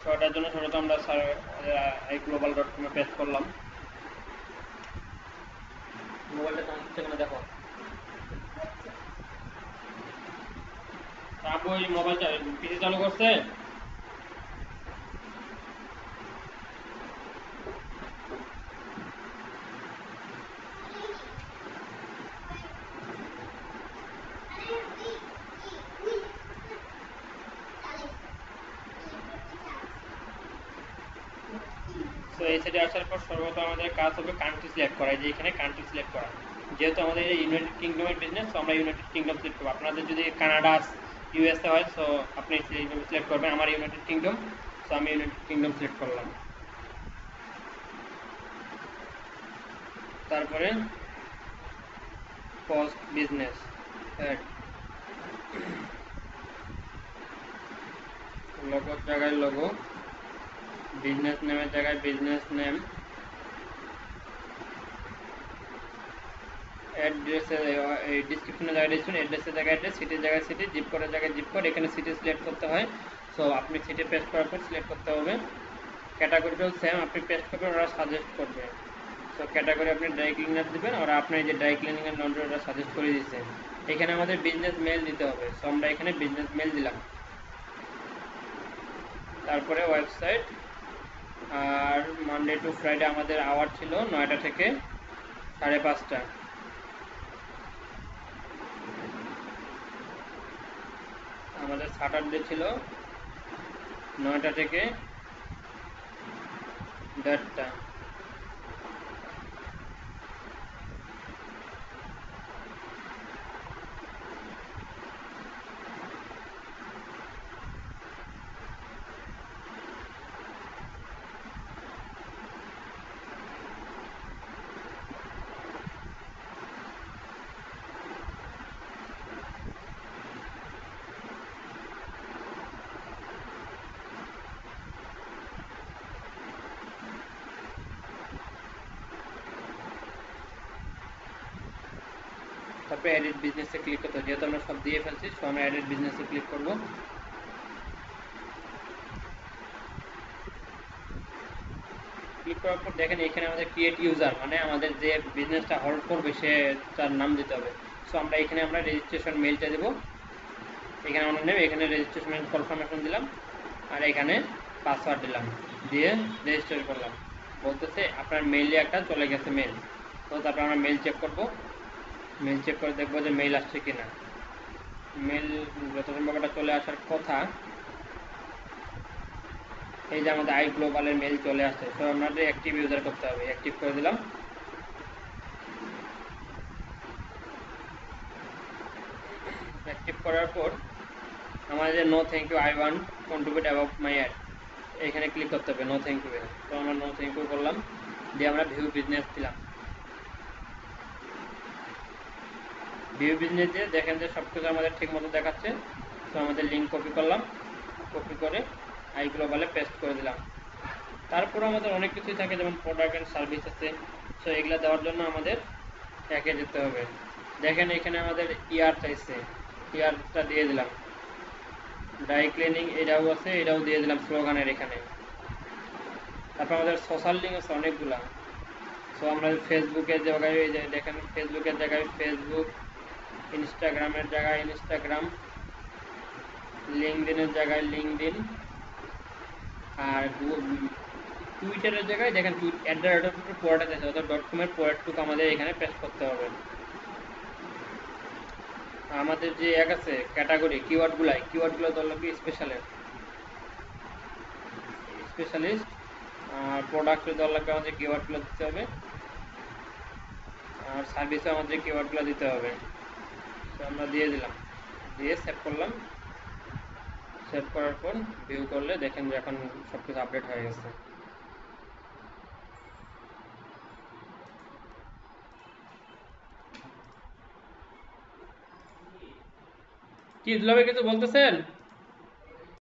তো এটার জন্য ছোট আমরা এই গ্লোবাল ডট কমে পেস্ট করলাম। মোবাইলটা কানেক্ট হচ্ছে দেখো। আবু এই মোবাইল পিসি চালু করছে? তো আসার পর সর্বপ্রথম আমাদের কাজ হবে কান্ট্রি সিলেক্ট করা যে এখানে কান্ট্রি সিলেক্ট করা। যেহেতু আমাদের ইউনাইটেড কিংডমের বিজনেস আমরা ইউনাইটেড কিংডম সিলেক্ট করব। আপনাদের যদি কানাডা ইউএসএ হয় সো আপনি সিলেক্ট করবেন। আমার ইউনাইটেড কিংডম সো আমি ইউনাইটেড কিংডম সিলেক্ট করলাম। তারপরে পোস্ট বিজনেস অ্যাড জায়গায় লোগো বিজনেস নেমের জায়গায় বিজনেস নেম অ্যাড্রেসের এই ডিসক্রিপশনের জায়গায় ডিসক্রিপশন অ্যাড্রেসের জায়গায় অ্যাড্রেস সিটির জায়গায় সিটি জিপ কোডের জায়গায় জিপ কোড এখানে সিটি সিলেক্ট করতে হয়। সো আপনি সিটি পেস্ট করার পর সিলেক্ট করতে হবে। ক্যাটাগরিটাও সেম আপনি পেস্ট করবেন, ওরা সাজেস্ট করবে। সো ক্যাটাগরি আপনি ড্রাই ক্লিনার দেবেন, ওরা আপনার যে ড্রাই ক্লিনিংয়ের নন্ডে ওরা সাজেস্ট করে দিচ্ছে এখানে আমাদের বিজনেস মেল দিতে হবে। সো আমরা এখানে বিজনেস মেল দিলাম। তারপরে ওয়েবসাইট আর মানডে টু ফ্রাইডে আমাদের আওয়ার ছিল নয়টা থেকে সাড়ে পাঁচটা। আমাদের স্যাটারডে ছিল নয়টা থেকে দেড়টা। তারপরে এডিট বিজনেসে ক্লিক করতে যেহেতু আমরা সব দিয়ে ফেলছি সো আমরা এডিট বিজনেসে ক্লিক করব। ক্লিক করার পর দেখেন এখানে আমাদের ক্রিয়েট ইউজার মানে আমাদের যে বিজনেসটা হোল্ড করবে, সে তার নাম দিতে হবে। সো আমরা এখানে আমরা রেজিস্ট্রেশন মেলটা দেবো। এখানে আমরা নেব, এখানে রেজিস্ট্রেশন কনফার্মেশন দিলাম, আর এখানে পাসওয়ার্ড দিলাম। দিয়ে রেজিস্টার করলাম। বলতেছে আপনার মেইলে একটা চলে গেছে মেল তো তারপর আমরা মেল চেক করব। মেল চেক করে দেখব যে মেল আসছে কি না মেল যত সম্ভব চলে আসার কথা, এই যে আমাদের আই গ্লোবালের মেল চলে আসছে তো আমাদের অ্যাক্টিভ ইউজার করতে হবে। অ্যাক্টিভ করে দিলাম। অ্যাক্টিভ করার পর আমাদের no thank you I want contribute about my ad এখানে ক্লিক করতে হবে নো থ্যাংক ইউ তো আমরা নো থ্যাংক ইউ করলাম, দিয়ে আমরা ভিউ বিজনেস দিলাম। ভিউ বিজনেস দিয়ে দেখেন যে সব কিছু আমাদের ঠিক মতো দেখাচ্ছে। তো আমাদের লিঙ্ক কপি করলাম। কপি করে আই গ্লোবালে পেস্ট করে দিলাম। তারপর আমাদের অনেক কিছুই থাকে, যেমন প্রোডাক্ট অ্যান্ড সার্ভিস আছে। সো এগুলো দেওয়ার জন্য আমাদের একে যেতে হবে। দেখেন এখানে আমাদের ইয়ার চাইছে। ইয়ারটা দিয়ে দিলাম। ড্রাই ক্লিনিং এটাও আছে, এটাও দিয়ে দিলাম স্লোগানের এখানে। তারপর আমাদের সোশ্যাল লিঙ্ক আছে অনেকগুলা। সো আমরা ফেসবুকের জায়গায় দেখেন ফেসবুকের জায়গায় ফেসবুক ইনস্টাগ্রামের জায়গায় ইনস্টাগ্রাম লিঙ্কডিনের জায়গায় লিঙ্কডিন আর টুইটারের জায়গায় দেখেন অ্যাট দ্য রেট অফ পোয়াটা আছে অর্থাৎ ডট কমের পোয়ারটুকু আমাদের এখানে পেস্ট করতে হবে। আমাদের যে এক আছে ক্যাটাগরি কিওয়ার্ডগুলাই কিওয়ার্ডগুলো ধরলো কি স্পেশালের স্পেশালিস্ট আর প্রোডাক্টের দল আমাদের কিওয়ার্ডগুলো দিতে হবে। আর সার্ভিসে আমাদের কিওয়ার্ডগুলো দিতে হবে। আমরা দিয়ে দিলাম। দিয়ে সেভ করলাম। সেভ করার পর ভিউ করলে দেখেন যে এখন সব কিছু আপডেট হয়ে গেছে। কি, দুলাভাই কিছু বলতেছেন?